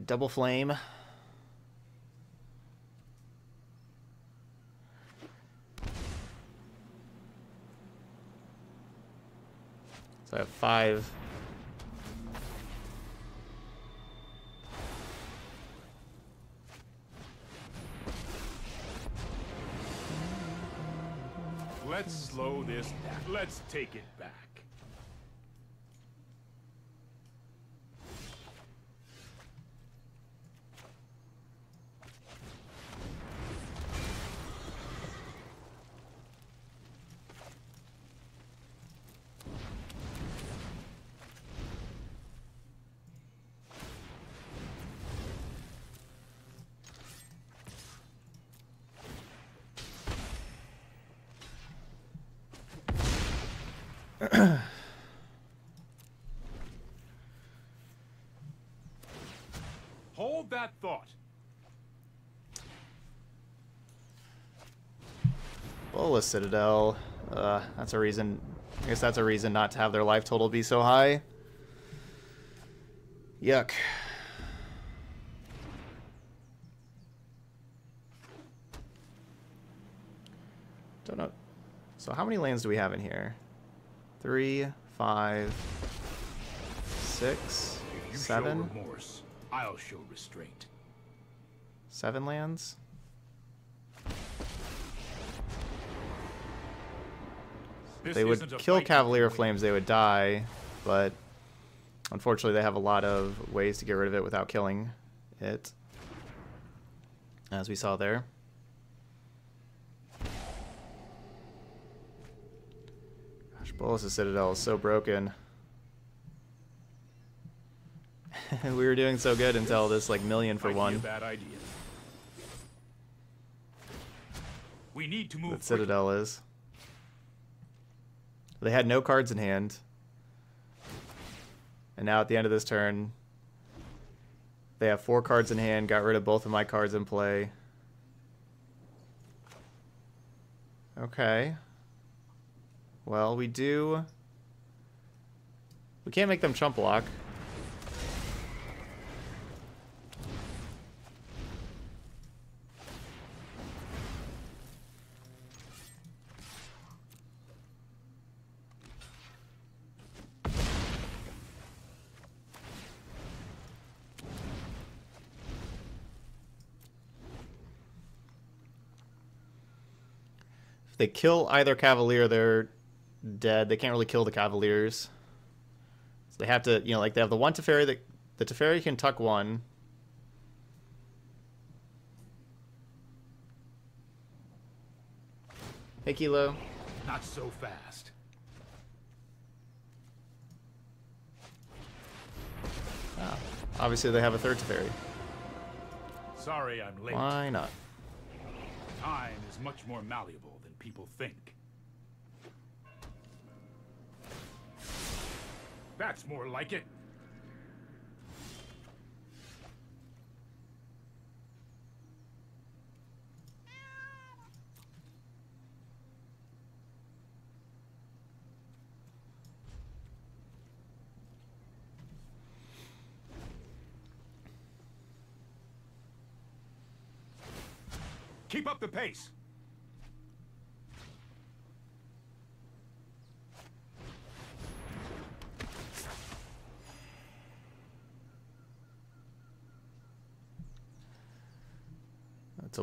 Double flame. So I have five. Let's slow this down. Let's take it back. Hold that thought. Bolas Citadel. Uh, that's a reason. I guess that's a reason not to have their life total be so high. Yuck. Don't know. So how many lands do we have in here? Three, five, six, seven. If you seven, show remorse, I'll show restraint. seven lands. This they would kill Cavalier. Flames, they would die, but unfortunately they have a lot of ways to get rid of it without killing it, as we saw there. Gosh, Bolas' Citadel is so broken. (laughs) we were doing so good until this like million for one. Bad idea. We need to move. that quickly. Citadel is. They had no cards in hand. And now at the end of this turn, they have four cards in hand, got rid of both of my cards in play. Okay. Well, we do... We can't make them chump block. They kill either Cavalier, they're dead. They can't really kill the Cavaliers. So they have to, you know, like they have the one Teferi that the Teferi can tuck one. Hey Kilo. Not so fast. Ah, obviously, they have a third Teferi. Sorry I'm late. Why not? Time is much more malleable than people think. That's more like it. Keep up the pace.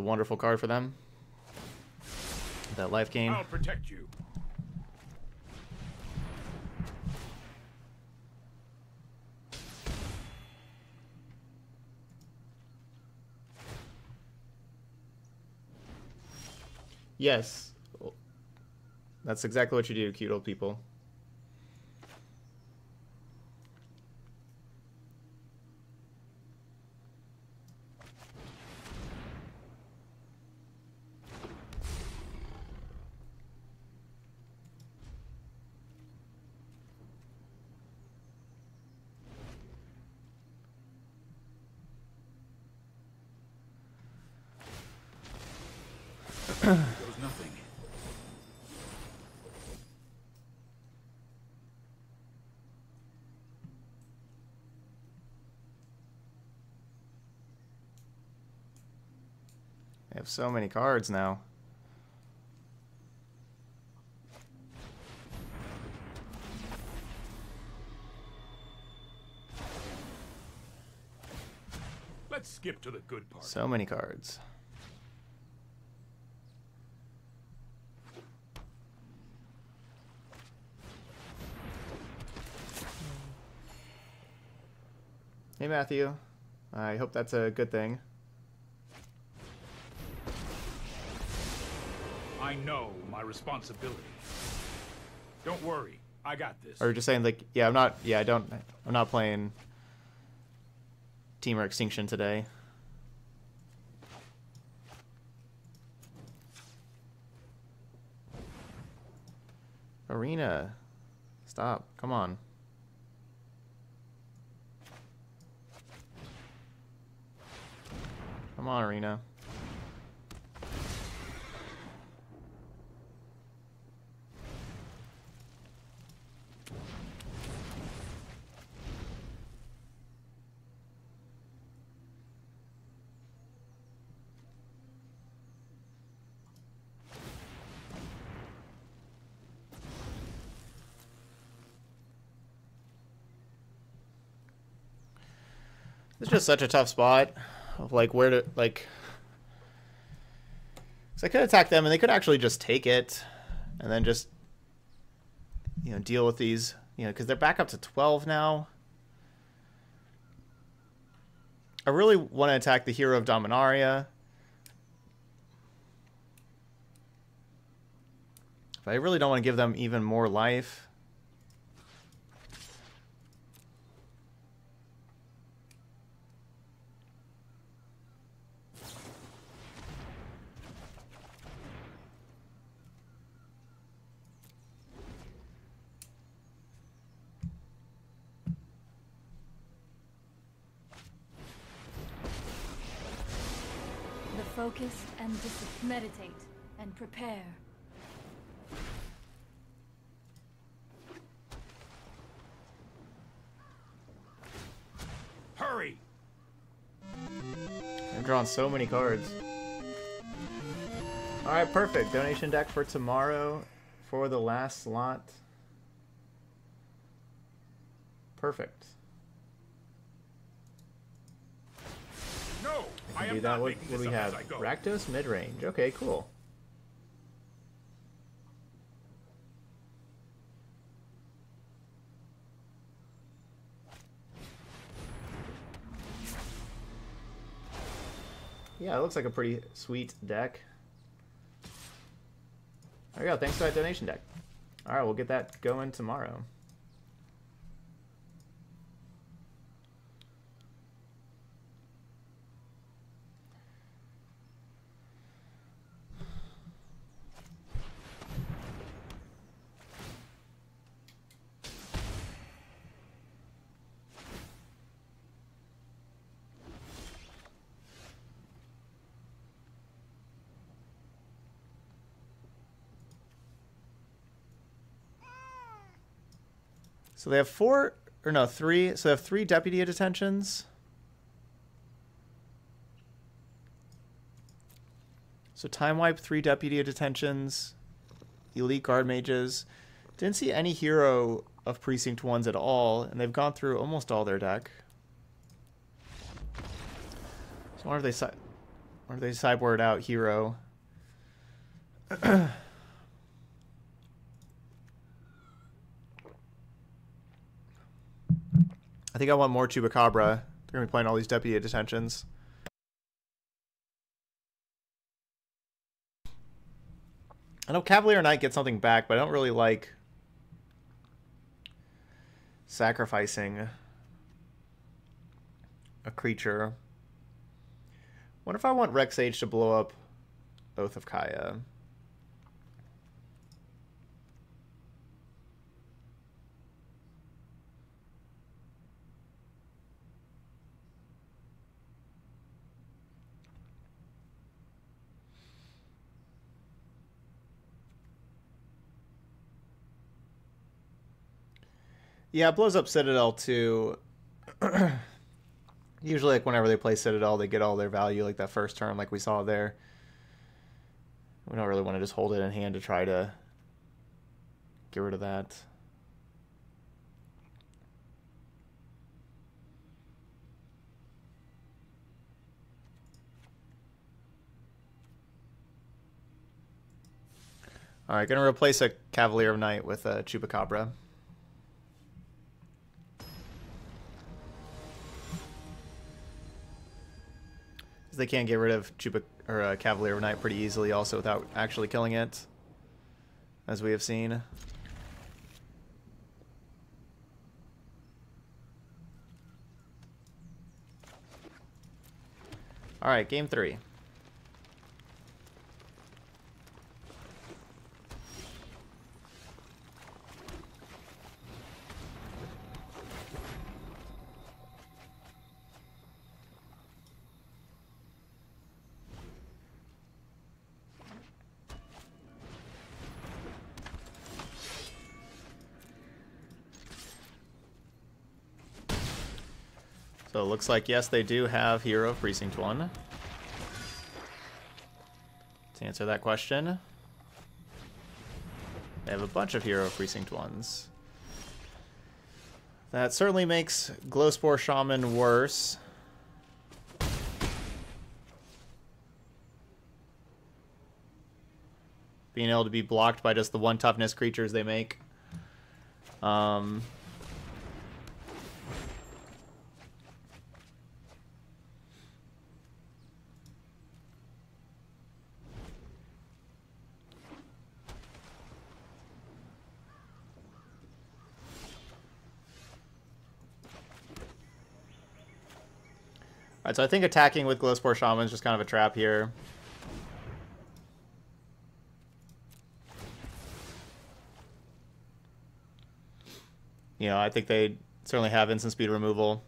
A wonderful card for them. That life gain. I'll protect you. Yes. That's exactly what you do, cute old people. Goes nothing. They have so many cards now. Let's skip to the good part. So many cards. Hey Matthew. I hope that's a good thing. I know my responsibility. Don't worry, I got this. Or just saying like, yeah, I'm not yeah, I don't I'm not playing Team or Extinction today. Arena. Stop. Come on. Come on, Arena. Just such a tough spot of like where to like. Cause I could attack them and they could actually just take it, and then just you know deal with these you know because they're back up to twelve now. I really want to attack the hero of Dominaria. But I really don't want to give them even more life. The focus and dis- meditate and prepare. Hurry! I've drawn so many cards. Alright, perfect. Donation deck for tomorrow for the last slot. Perfect. I Do that. What, what do we have? Rakdos mid range. Okay, cool. Yeah, it looks like a pretty sweet deck. There you go. Thanks for that donation deck. All right, we'll get that going tomorrow. So they have four, or no, three. So they have three deputy detentions. So time wipe, three deputy detentions, Elite Guardmages. Didn't see any hero of precinct ones at all, and they've gone through almost all their deck. So wonder if they, wonder if they sideboard out hero. (clears throat) think I want more Chupacabra. They're gonna be playing all these deputy detentions. I know Cavalier Night gets something back, but I don't really like sacrificing a creature. What if I want Rex Age to blow up Oath of Kaya? Yeah, it blows up Citadel too. (clears throat) Usually, like whenever they play Citadel, they get all their value like that first turn, like we saw there. We don't really want to just hold it in hand to try to get rid of that. All right, gonna replace a Cavalier of Night with a Chupacabra. They can get rid of Chupa or uh, Cavalier of Night pretty easily, also without actually killing it, as we have seen. All right, game three. Looks like, yes, they do have Hero Precinct 1. To answer that question, they have a bunch of Hero Precinct 1s. That certainly makes Glowspore Shaman worse. Being able to be blocked by just the one toughness creatures they make. Um, Alright, so I think attacking with Glowspore Shaman is just kind of a trap here. You know, I think they certainly have instant speed removal.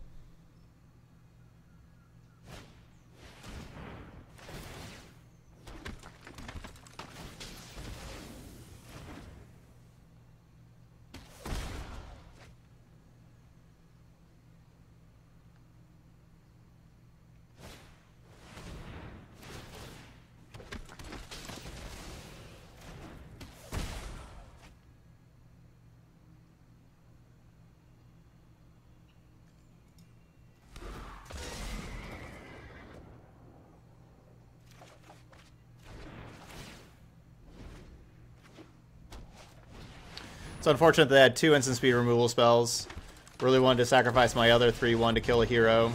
It's unfortunate that they had two instant speed removal spells. Really wanted to sacrifice my other 3-1 to kill a hero.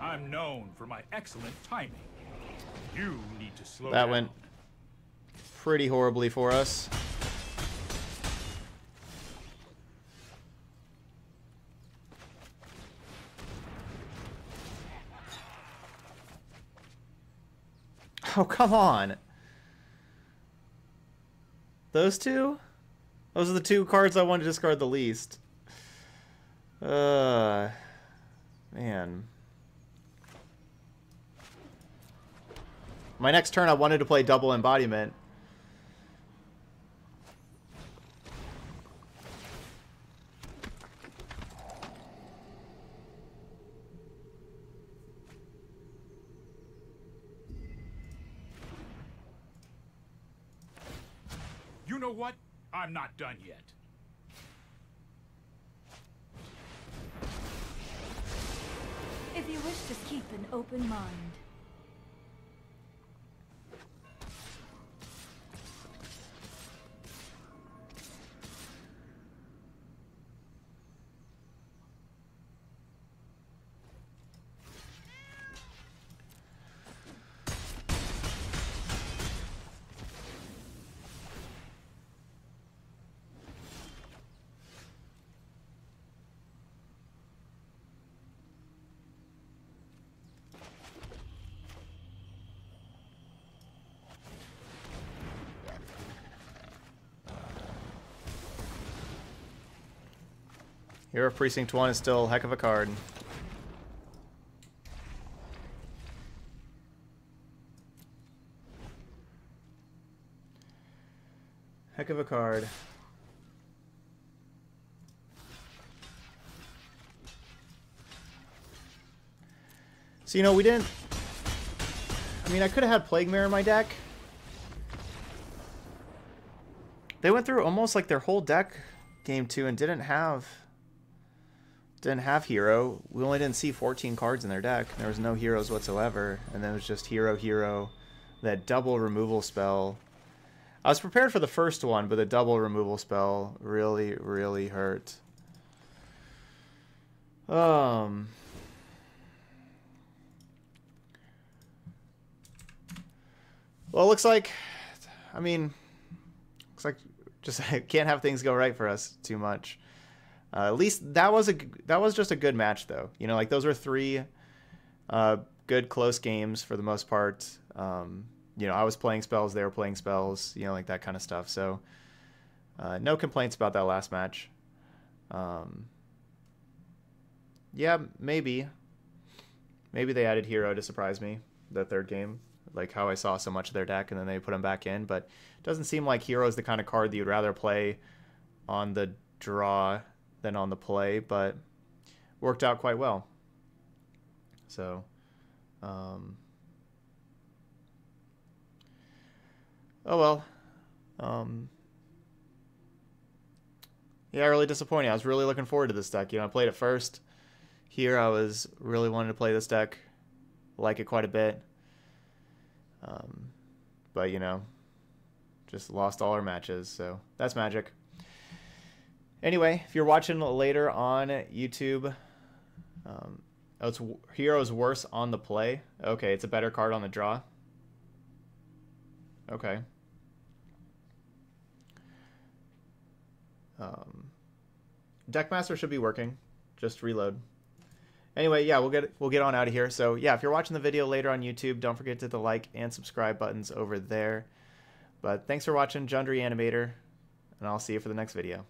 I'm known for my excellent timing. You need to slow That down. went pretty horribly for us. Oh, come on. Those two? Those are the two cards I want to discard the least. Uh, man. My next turn, I wanted to play double embodiment. You know what? I'm done yet. If you wish to keep an open mind. Hero Precinct 1 is still a heck of a card. Heck of a card. So, you know, we didn't... I mean, I could have had Plague Mare in my deck. They went through almost like their whole deck game two and didn't have didn't have hero. We only didn't see 14 cards in their deck. There was no heroes whatsoever, and then it was just hero, hero, that double removal spell. I was prepared for the first one, but the double removal spell really, really hurt. Um. Well, it looks like, I mean, looks like just (laughs) can't have things go right for us too much. Uh, at least that was a that was just a good match though. You know, like those were three uh, good close games for the most part. Um, you know, I was playing spells, they were playing spells, you know, like that kind of stuff. So uh, no complaints about that last match. Um, yeah, maybe. Maybe they added hero to surprise me the third game, like how I saw so much of their deck and then they put him back in. But it doesn't seem like hero is the kind of card that you'd rather play on the draw than on the play, but worked out quite well. So, um, oh well. Um, yeah, really disappointing. I was really looking forward to this deck. You know, I played it first. Here, I was really wanting to play this deck, like it quite a bit. Um, but you know, just lost all our matches, so that's magic. Anyway, if you're watching later on YouTube, um, oh, it's Hero's worse on the play. Okay, it's a better card on the draw. Okay. Um, Deckmaster should be working. Just reload. Anyway, yeah, we'll get we'll get on out of here. So yeah, if you're watching the video later on YouTube, don't forget to hit the like and subscribe buttons over there. But thanks for watching, Jund Reanimator, and I'll see you for the next video.